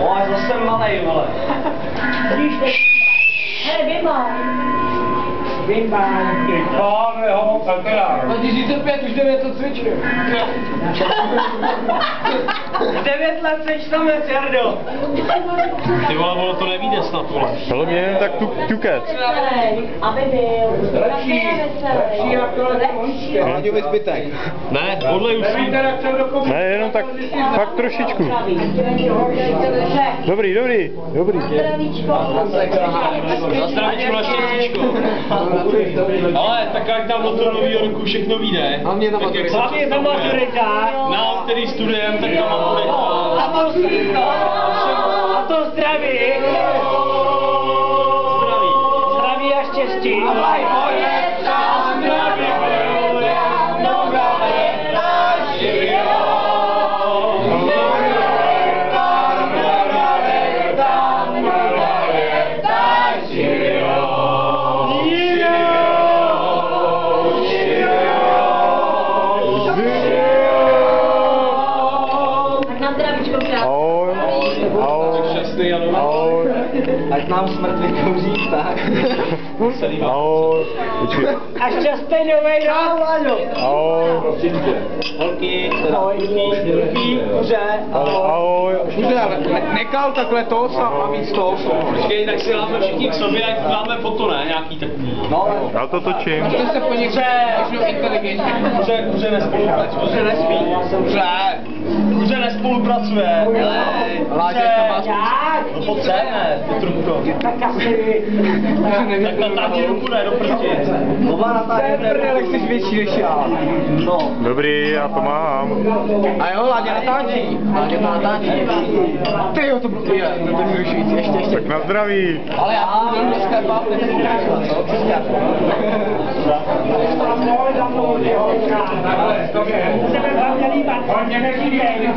O, je zase malej, vole. Hele, vymal. Máme ho, Petra. 2005 už 9 to cvičil. 9 let seš tam je, Jardo. Ty vole, ono to nevíde snad, vole. Hele mě jen tak tu, ťuket. Veselý, aby byl. Lepší, lepší jak to lepší. Láďovi zbytek. Ne, podle už. Ne, jenom tak fakt trošičku. Dobrý, dobrý, dobrý. Zdravíčko. Na zdravíčku na štěstíčko. Ale tak jak tam od toho novýho roku všechno vyjde. A mě jak maturita. se Hlavně za maturita. Nám, který studujeme, tak ta maturita. A to, a to zdraví. Zdraví. Zdraví a štěstí. Tak Ahoj. Šťastný, ano. Ahoj. Ať nám smrt vykouří tak. Ahoj. A šťastný nový rok. Ahoj. Holky, Díky, kuře. Ahoj. Může, ale ne- nekal takhle to a víc toho. Počkej, tak si dáme všichni k sobě, ať dáme foto, ne? Nějaký takový. No, Já to točím. můžete se po nich inteligentně. Kuře, kuře nespolupracuje. Kuře nespí. Kuře. Kuře nespolupracuje. Láďa tam má Sem, ne, Petrunko. Tak asi. Tak natáhni ruku, ne, do prsti. Nová natáhne prdele, jsi větší než já. No. Dobrý, já to mám. A jo, Láďa natáčí. Láďa to natáčí. Ty jo, to bylo je, to je vyrušující, ještě, ještě. Tak na zdraví. Ale já budu dneska pápne, co? Co jsi Chceme vám líbat. Hodně nekývej.